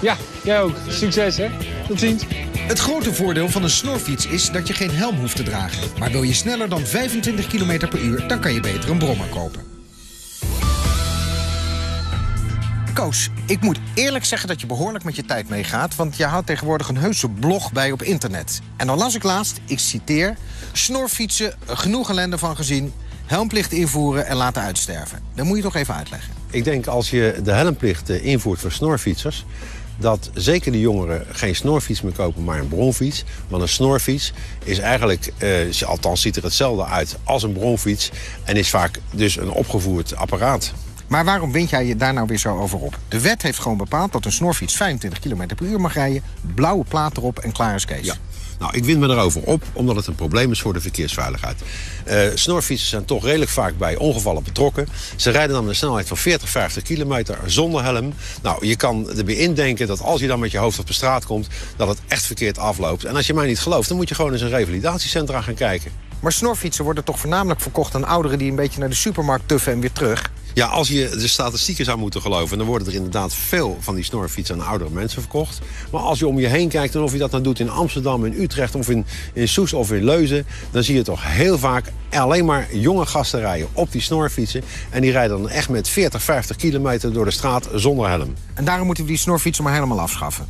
Ja, jij ook. Succes hè. Tot ziens. Het grote voordeel van een snorfiets is dat je geen helm hoeft te dragen. Maar wil je sneller dan 25 km per uur, dan kan je beter een brommer kopen. Koos, ik moet eerlijk zeggen dat je behoorlijk met je tijd meegaat... want je houdt tegenwoordig een heuse blog bij op internet. En dan las ik laatst, ik citeer... snorfietsen, genoeg ellende van gezien... helmplicht invoeren en laten uitsterven. Dat moet je toch even uitleggen. Ik denk als je de helmplicht eh, invoert voor snorfietsers... dat zeker de jongeren geen snorfiets meer kopen, maar een bronfiets. Want een snorfiets is eigenlijk, eh, althans ziet er hetzelfde uit als een bronfiets... en is vaak dus een opgevoerd apparaat. Maar waarom wind jij je daar nou weer zo over op? De wet heeft gewoon bepaald dat een snorfiets 25 km per uur mag rijden... blauwe plaat erop en klaar is Kees. Ja. Nou, ik wind me erover op, omdat het een probleem is voor de verkeersveiligheid. Eh snorfietsen zijn toch redelijk vaak bij ongevallen betrokken. Ze rijden dan met een snelheid van 40, 50 kilometer zonder helm. Nou, je kan erbij indenken dat als je dan met je hoofd op de straat komt... dat het echt verkeerd afloopt. En als je mij niet gelooft, dan moet je gewoon eens een revalidatiecentra gaan kijken. Maar snorfietsen worden toch voornamelijk verkocht aan ouderen... die een beetje naar de supermarkt tuffen en weer terug? Ja, als je de statistieken zou moeten geloven... dan worden er inderdaad veel van die snorfietsen aan oudere mensen verkocht. Maar als je om je heen kijkt en of je dat nou doet in Amsterdam, in Utrecht... of in, in Soes of in Leuzen... dan zie je toch heel vaak alleen maar jonge gasten rijden op die snorfietsen. En die rijden dan echt met 40, 50 kilometer door de straat zonder helm. En daarom moeten we die snorfietsen maar helemaal afschaffen.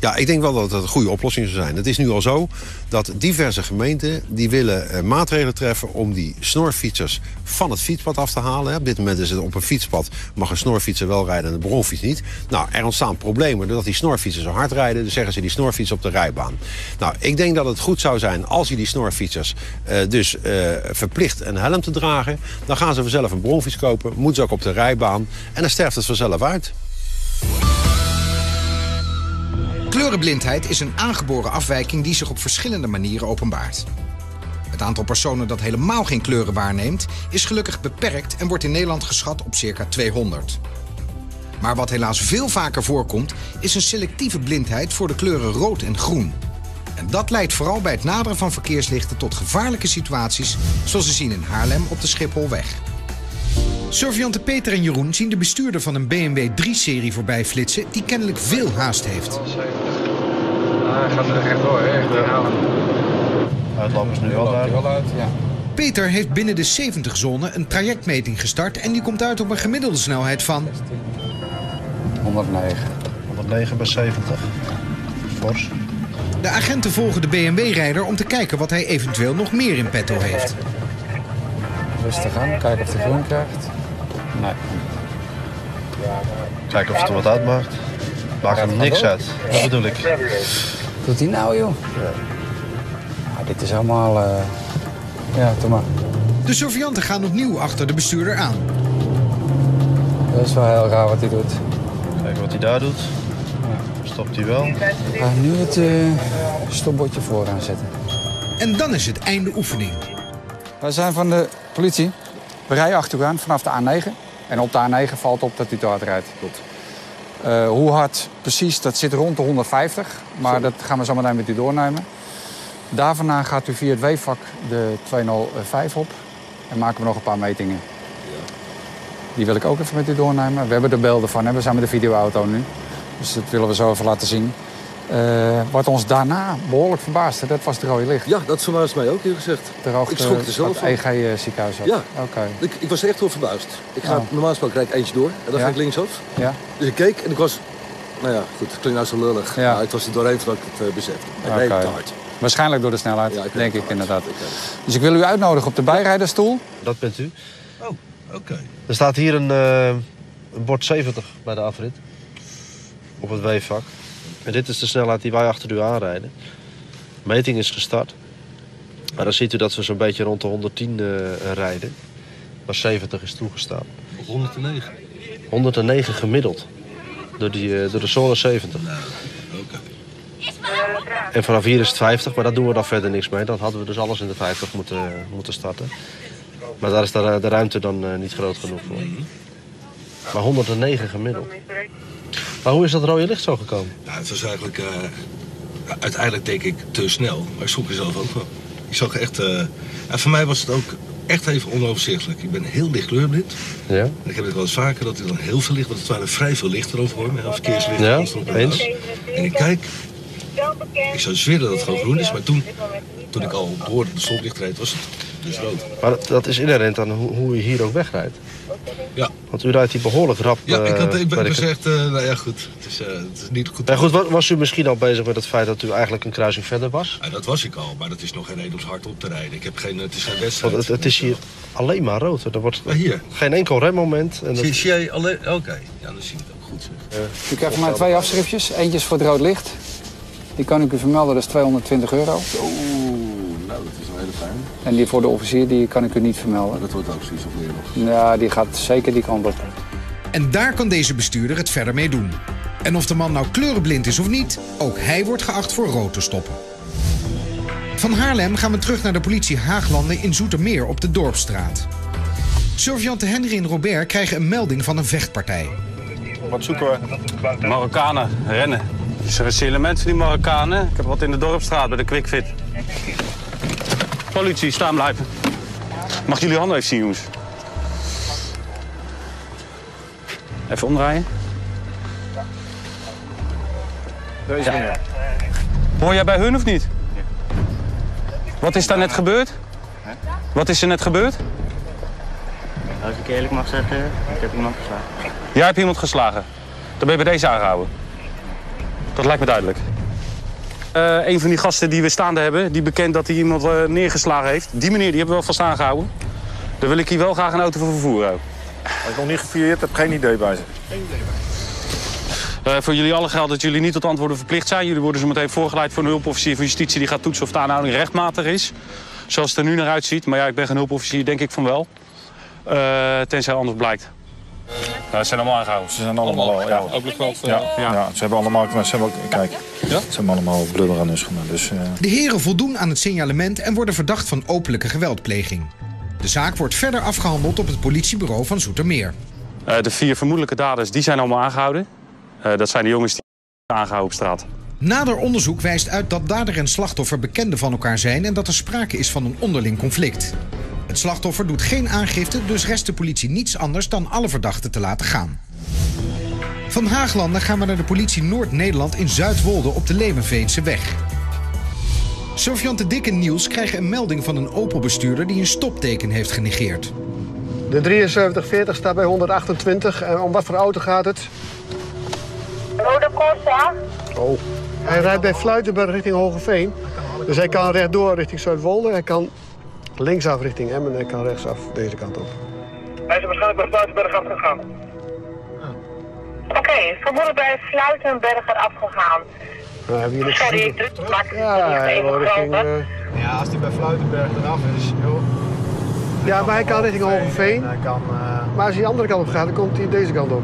Ja, ik denk wel dat het een goede oplossing zou zijn. Het is nu al zo dat diverse gemeenten die willen eh, maatregelen treffen om die snorfietsers van het fietspad af te halen. Op dit moment is het op een fietspad mag een snorfietser wel rijden en een bronfiets niet. Nou, er ontstaan problemen doordat die snorfietsers zo hard rijden. Dus zeggen ze die snorfiets op de rijbaan. Nou, ik denk dat het goed zou zijn als je die snorfietsers eh, dus eh, verplicht een helm te dragen. Dan gaan ze vanzelf een bronfiets kopen, moeten ze ook op de rijbaan en dan sterft het vanzelf uit. Kleurenblindheid is een aangeboren afwijking die zich op verschillende manieren openbaart. Het aantal personen dat helemaal geen kleuren waarneemt is gelukkig beperkt en wordt in Nederland geschat op circa 200. Maar wat helaas veel vaker voorkomt is een selectieve blindheid voor de kleuren rood en groen. En dat leidt vooral bij het naderen van verkeerslichten tot gevaarlijke situaties zoals we zien in Haarlem op de Schipholweg. Surveillanten Peter en Jeroen zien de bestuurder van een BMW 3-serie voorbij flitsen die kennelijk veel haast heeft. hij gaat er echt door, hè? Echt herhalen. Uitloop is nu wel uit, ja. Peter heeft binnen de 70-zone een trajectmeting gestart en die komt uit op een gemiddelde snelheid van 109. 109 bij 70. Fors. De agenten volgen de BMW-rijder om te kijken wat hij eventueel nog meer in petto heeft. Rustig aan, kijken of hij groen krijgt. Nee. Kijken of het er wat uitmaakt. Maakt er niks uit. Dat bedoel ik. Doet hij nou, joh? Ja. dit is allemaal... eh, Ja, doe maar. De surveillanten gaan opnieuw achter de bestuurder aan. Dat is wel heel raar wat hij doet. Kijken wat hij daar doet. Stopt hij wel. Ik ga nu het eh, stopbordje vooraan zetten. En dan is het einde oefening. Wij zijn van de politie. We rijden achter u aan vanaf de A9. En op de A9 valt op dat u te hard rijdt. Eh, hoe hard precies, dat zit rond de 150. Maar dat gaan we zo meteen met u doornemen. Daarna gaat u via het weefvak de 205 op. En maken we nog een paar metingen. Die wil ik ook even met u doornemen. We hebben er beelden van, hè? we zijn met de videoauto nu. Dus dat willen we zo even laten zien. Eh, wat ons daarna behoorlijk verbaasde, dat was het rode licht. Ja, dat verbaast mij ook, eerlijk gezegd. Ik schrok er zelf van van. het EG-ziekenhuis. Ja, Oké. ik, ik was echt wel verbaasd. Ik ga, Ja. Normaal gesproken rijd ik eentje door en dan Ja. ga ik linksaf. Ja. Dus ik keek en ik was... Nou ja, goed, het klinkt nou zo lullig. Ja. Maar het was er doorheen voordat ik het uh, bezette. Ik reed te hard. Waarschijnlijk door de snelheid, Ja, ik denk ik inderdaad. Dus ik wil u uitnodigen op de bijrijderstoel. Dat bent u. Oh, oké. Er staat hier een, eh, een bord 70 bij de afrit. Op het weefvak. En dit is de snelheid die wij achter u aanrijden. Meting is gestart. Maar dan ziet u dat we zo'n beetje rond de 110 eh, rijden. Maar 70 is toegestaan. 109. 109 gemiddeld. Door, die, eh, door de zone 70. En vanaf hier is het 50, maar daar doen we dan verder niks mee. Dan hadden we dus alles in de 50 moeten, moeten starten. Maar daar is de, de ruimte dan eh, niet groot genoeg voor. Maar 109 gemiddeld. Maar hoe is dat rode licht zo gekomen? Nou, het was eigenlijk eh, uiteindelijk denk ik te snel. Maar ik schrok er zelf ook wel. Ik zag echt... eh, ja, voor mij was het ook echt even onoverzichtelijk. Ik ben heel licht kleurblind. Ja. En ik heb het wel eens vaker dat er dan heel veel licht... want het waren vrij veel lichten over me. Verkeerslichten. Ja, en eens. En ik kijk... Ik zou zweren dat het gewoon groen is. Maar toen, toen ik al door de stoplicht reed, was het dus rood. Maar dat, dat is inherent aan hoe, hoe je hier ook wegrijdt. Ja. Want u rijdt hier behoorlijk rap. Ja, ik, had, eh, ik ben gezegd... eh, nou ja, goed. Het is, eh, het is niet goed. Ja, goed, wa- was u misschien al bezig met het feit dat u eigenlijk een kruising verder was? Ja, dat was ik al, maar dat is nog geen reden om hard op te rijden. Ik heb geen, het is geen wedstrijd. Want het, het is hier alleen maar rood. Er wordt hier? geen enkel remmoment. En dat... Zie, zie jij alleen... Oké, ja, dan zie ik het ook goed. Zeg. U krijgt van mij twee afschriftjes. Eentje is voor het rood licht. Die kan ik u vermelden, dat is 220 euro. Dat is een hele fijn. En die voor de officier, die kan ik u niet vermelden. Dat wordt ook zoiets of meer nog. Ja, die gaat zeker die kant op. En daar kan deze bestuurder het verder mee doen. En of de man nou kleurenblind is of niet, ook hij wordt geacht voor rood te stoppen. Van Haarlem gaan we terug naar de politie Haaglanden in Zoetermeer op de Dorpstraat. Surveillant Henry en Robert krijgen een melding van een vechtpartij. Wat zoeken we? Marokkanen, rennen. Is er een signalement van die Marokkanen? Ik heb wat in de Dorpstraat bij de Quickfit. Politie, staan blijven. Mag jullie handen even zien, jongens? Even omdraaien. Deze meneer. Hoor jij bij hun of niet? Wat is daar net gebeurd? Wat is er net gebeurd? Als ik eerlijk mag zeggen, ik heb iemand geslagen. Jij hebt iemand geslagen. Dan ben je bij deze aangehouden. Dat lijkt me duidelijk. Eh, een van die gasten die we staande hebben, die bekend dat hij iemand eh, neergeslagen heeft. Die meneer die hebben we wel vast aangehouden. Daar wil ik hier wel graag een auto voor vervoeren. Als ik nog niet gefouilleerd heb, geen idee bij ze. Eh, voor jullie alle geldt dat jullie niet tot antwoorden verplicht zijn. Jullie worden zo meteen voorgeleid voor een hulpofficier van justitie... die gaat toetsen of de aanhouding rechtmatig is. Zoals het er nu naar uitziet. Maar ja, ik ben geen hulpofficier, denk ik van wel. Eh, tenzij anders blijkt. Nou, ze zijn allemaal aangehouden. Ze zijn allemaal, al, ja. Ook nog Ja, ja. ze hebben allemaal, ze hebben, ook- kijk, ze hebben allemaal blubber aan hun schoenen. Dus, eh, De heren voldoen aan het signalement en worden verdacht van openlijke geweldpleging. De zaak wordt verder afgehandeld op het politiebureau van Zoetermeer. Eh, de vier vermoedelijke daders die zijn allemaal aangehouden. Eh, dat zijn de jongens die aangehouden op straat. Nader onderzoek wijst uit dat dader en slachtoffer bekenden van elkaar zijn en dat er sprake is van een onderling conflict. Het slachtoffer doet geen aangifte, dus rest de politie niets anders dan alle verdachten te laten gaan. Van Haaglanden gaan we naar de politie Noord-Nederland in Zuidwolde op de Lemenveense weg. Surveillant de Dikke Niels krijgen een melding van een Opel-bestuurder die een stopteken heeft genegeerd. De 7340 staat bij 128. En om wat voor auto gaat het? Rode Corsa. Oh. Hij rijdt bij Fluitenberg richting Hogeveen. Dus hij kan rechtdoor richting Zuidwolde. Hij kan linksaf richting Emmen en hij kan rechtsaf deze kant op. Hij is waarschijnlijk bij Fluitenberg afgegaan. Oké, vermoeden bij Fluitenberger afgegaan. Nou, hebben niks Sorry, ik druk Ja, het even richting... groter. eh, Ja, als hij bij Fluitenberg eraf is, joh. Ja, maar hij kan richting Hogeveen. Hij kan, eh, Maar als hij de andere kant op gaat, dan komt hij deze kant op.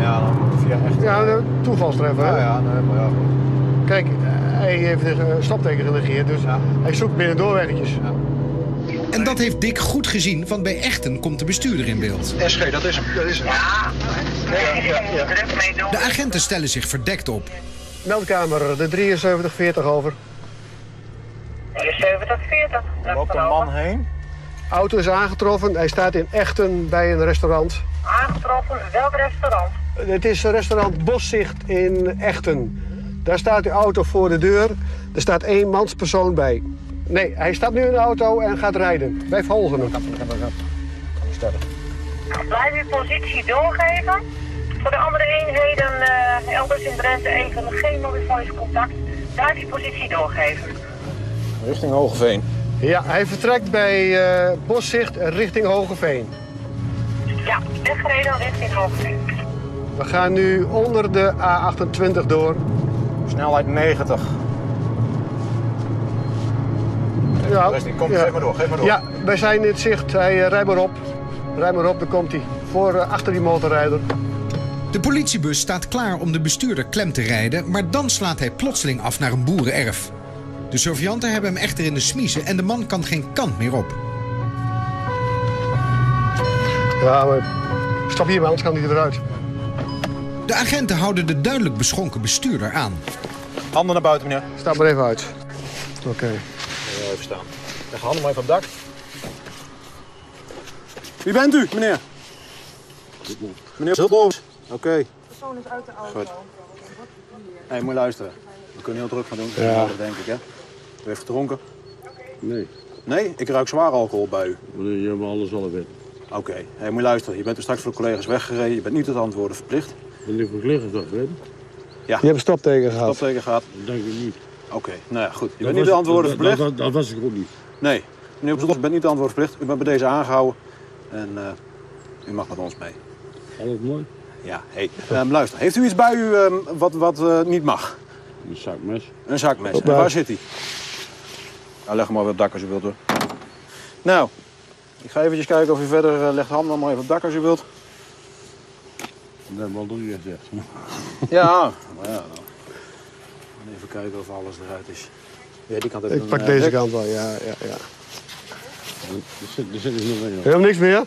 ja, dan moet hij via echt... Ja, toevalstreffer. hè? Ja, ja, nee, maar ja, goed. Kijk, hij heeft een eh, stopteken genegeerd, dus hij zoekt binnen doorweggetjes. En dat heeft Dick goed gezien, want bij Echten komt de bestuurder in beeld. SG, dat is hem. Dat is hem. De agenten stellen zich verdekt op. Meldkamer, de 7340 over. 7040. Loopt een man heen? Auto is aangetroffen. Hij staat in Echten bij een restaurant. Aangetroffen, welk restaurant? Het is restaurant Boszicht in Echten. Daar staat uw auto voor de deur. Er staat één manspersoon bij. Nee, hij stapt nu in de auto en gaat rijden. Wij volgen hem. Blijf uw positie doorgeven. Voor de andere eenheden eh, elders in Drenthe even geen voice contact. Blijf uw positie doorgeven. Richting Hogeveen. Ja, hij vertrekt bij eh Boszicht richting Hogeveen. Ja, weggereden richting Hoogveen. We gaan nu onder de A28 door. Snelheid 90. Ja, Rustig, kom, ja. geef maar door, geef maar door. Ja, wij zijn in het zicht. Hij uh, rijdt maar op. Rijd maar op, daar komt hij. Voor, eh, achter die motorrijder. De politiebus staat klaar om de bestuurder klem te rijden, maar dan slaat hij plotseling af naar een boerenerf. De surveillanten hebben hem echter in de smiezen en de man kan geen kant meer op. Ja, maar stap hier maar, anders kan hij eruit. De agenten houden de duidelijk beschonken bestuurder aan. Handen naar buiten, meneer. Stap maar even uit. Oké. Even staan. Leg handen maar even op het dak. Wie bent u, meneer? Meneer Zultloos. Oké. persoon is uit de auto. Goed. Hé, moet je luisteren. We kunnen heel druk van doen. Ja. Dat denk ik, hè? U heeft gedronken? Nee. Nee? Ik ruik zwaar alcohol bij u. Je hebt alles al weten. Oké. Hé, moet je luisteren. Je bent er straks voor de collega's weggereden. Je bent niet tot antwoorden verplicht. Ben ik verplicht dat weten? Ja. Je hebt een stopteken gehad. Stopteken gehad. Dat denk ik niet. Oké. Nou ja, goed. Je Dat bent niet de antwoorden dat- verplicht. Dat, dat, was ik ook niet. Nee. Meneer Op Zultloos, u bent niet de antwoorden verplicht. U bent bij deze aangehouden. En eh, u mag met ons mee. Alles mooi. Ja, hé. Ehm, luister. Heeft u iets bij u ehm, wat, wat eh, niet mag? Een zakmes. Een zakmes. En waar zit hij? Nou, leg hem maar weer op het dak als u wilt hoor. Nou, ik ga eventjes kijken of u verder uh, legt handen maar even op het dak als u wilt. Dat hebben we al drie gezegd. Ja, maar ja. dan. Even kijken of alles eruit is. Ja, die kant heb Ik pak eh, deze kant wel, ja, ja, ja. Er zit, er zit dus nog een. Helemaal niks meer?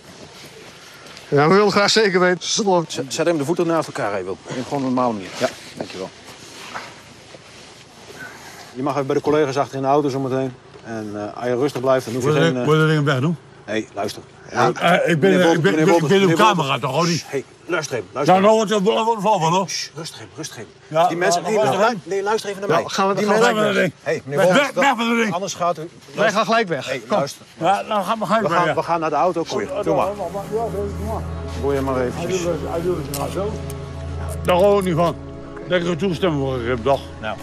Ja, we willen graag zeker weten. Zet, zet hem de voeten naast elkaar even. Op gewoon een normale manier. Ja, dankjewel. Je mag even bij de collega's achter in de auto zometeen. En eh, als je rustig blijft, dan hoef je Wil geen... je eh, wil je dingen weg doen? Hé, luister. Ja, eh, ik ben- Meneer Wolters, ik ben- ik ben- meneer camera toch, hoor niet? Hé, luister even, luister Nou, even. nou, wat wat- wat valt wel hoor. Rustig even, rustig even. Ja, die mensen... maar- Nee, maar- luister, nee, luister even naar Ja, mij. gaan we- die gaan we mensen... weg met dat ding. Hé, meneer Weg, Wolters, weg met ding. Anders gaat u... Wij gaan gelijk weg. Hé, Kom. luister. Ja, nou gaan we gaan We weg, gaan, ja. we gaan naar de auto. Kom, doe maar. Gooi je maar eventjes. Daar hou ik niet van. Dat ik er toestemming voor gegeven, toch? Nou,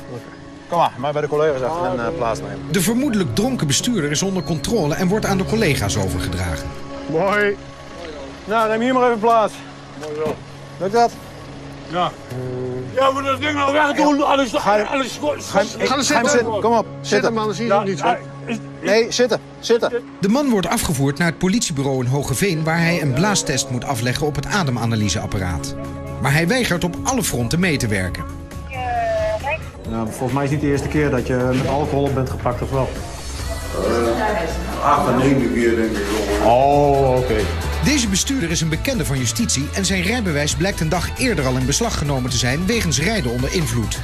kom maar. Maar bij de collega's achter en uh, plaatsnemen. De vermoedelijk dronken bestuurder is onder controle en wordt aan de collega's overgedragen. Mooi. Nou, neem hier maar even plaats. Mooi zo. Lukt dat? Ja. Ja, we dat ding nou wegdoen. Alles, ga, alles, ga, ga, zitten. Kom op, zit hem, Dan zie je niets. Nee, zitten, zitten. De man wordt afgevoerd naar het politiebureau in Hogeveen... waar hij een blaastest moet afleggen op het ademanalyseapparaat. Maar hij weigert op alle fronten mee te werken. Nou, volgens mij is het niet de eerste keer dat je met alcohol op bent gepakt of wel denk ik. Oh, oké. Deze bestuurder is een bekende van justitie en zijn rijbewijs blijkt een dag eerder al in beslag genomen te zijn wegens rijden onder invloed.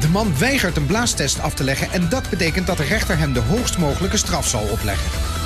De man weigert een blaastest af te leggen en dat betekent dat de rechter hem de hoogst mogelijke straf zal opleggen.